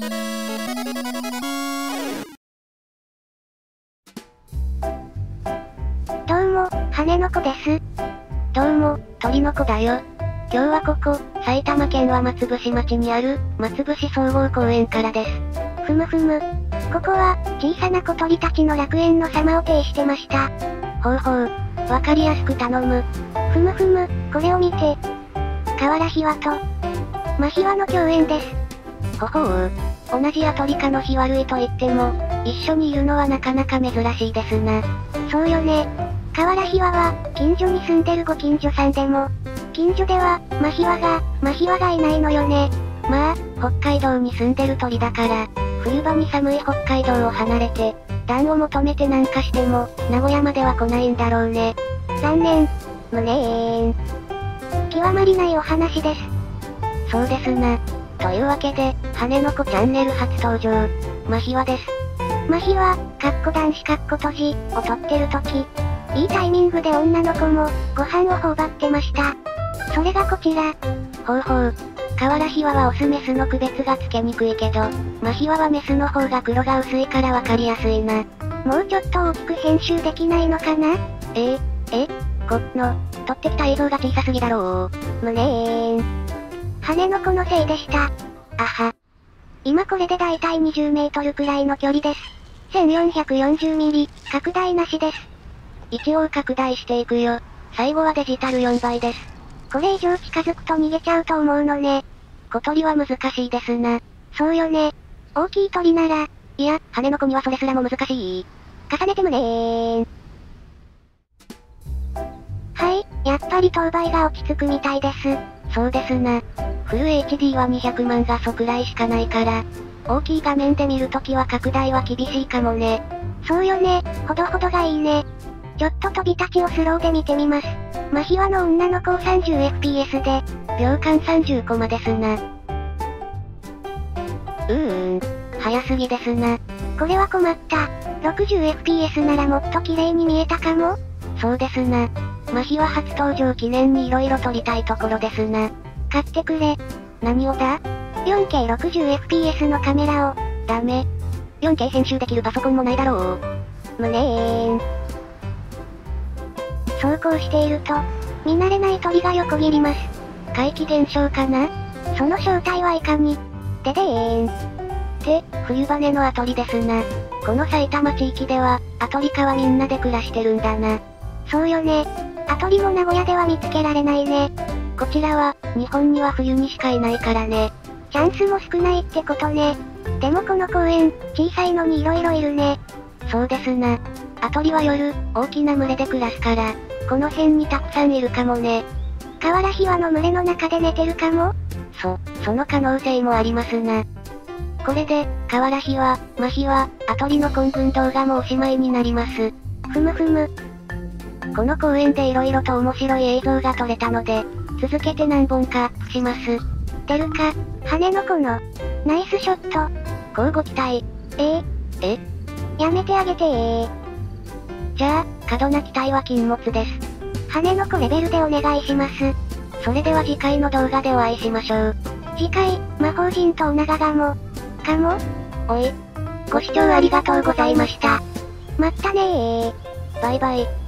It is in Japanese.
どうも、羽の子です。どうも、鳥の子だよ。今日はここ、埼玉県は松伏町にある、松伏総合公園からです。ふむふむ。ここは、小さな小鳥たちの楽園の様を呈してました。ほうほう。わかりやすく頼む。ふむふむ、これを見て。河原ひわと、真ひわの共演です。ほほう。同じアトリカの日悪いと言っても、一緒にいるのはなかなか珍しいですな。そうよね。河原ひわは、近所に住んでるご近所さんでも、近所では、真ひわが、真ひわがいないのよね。まあ、北海道に住んでる鳥だから、冬場に寒い北海道を離れて、暖を求めてなんかしても、名古屋までは来ないんだろうね。残念。無念。極まりないお話です。そうですな。というわけで、羽の子チャンネル初登場、まひわです。まひは、かっこ男子かっこ閉じ、を撮ってる時、いいタイミングで女の子も、ご飯を頬張ってました。それがこちら。ほうほう。河原ひわはオスメスの区別がつけにくいけど、マヒワはメスの方が黒が薄いからわかりやすいな。もうちょっと大きく編集できないのかな？えー、えこの、撮ってきた映像が小さすぎだろう。無念。羽の子のせいでした。あは。今これでだいたい20メートルくらいの距離です。1440ミリ、拡大なしです。一応拡大していくよ。最後はデジタル4倍です。これ以上近づくと逃げちゃうと思うのね。小鳥は難しいですな。そうよね。大きい鳥なら、いや、羽の子にはそれすらも難しい。重ねてむねーん。はい、やっぱり当倍が落ち着くみたいです。そうですな。フル HD は200万画素くらいしかないから、大きい画面で見るときは拡大は厳しいかもね。そうよね、ほどほどがいいね。ちょっと飛び立ちをスローで見てみます。マヒワの女の子を 30fps で、秒間30コマですな。うーん、早すぎですな。これは困った。60fps ならもっと綺麗に見えたかもそうですな。マヒワ初登場記念に色々撮りたいところですな。買ってくれ。何をだ？4K60fps のカメラを。ダメ。4K 編集できるパソコンもないだろう。無念。走行していると、見慣れない鳥が横切ります。怪奇現象かな？その正体はいかに？ででーん。って、冬羽のアトリですな。この埼玉地域では、アトリカはみんなで暮らしてるんだな。そうよね。アトリも名古屋では見つけられないね。こちらは、日本には冬にしかいないからね。チャンスも少ないってことね。でもこの公園、小さいのに色々いるね。そうですな。アトリは夜、大きな群れで暮らすから、この辺にたくさんいるかもね。河原ひわの群れの中で寝てるかも？そ、その可能性もありますな。これで、河原ひわ、まひわ、アトリの混群動画もおしまいになります。ふむふむ。この公園で色々と面白い映像が撮れたので、続けて何本かします。出るか、羽の子の、ナイスショット。こうご期待。えええ？やめてあげてー。じゃあ、過度な期待は禁物です。羽の子レベルでお願いします。それでは次回の動画でお会いしましょう。次回、魔法陣とお長がも、かも？おい。ご視聴ありがとうございました。まったねー。バイバイ。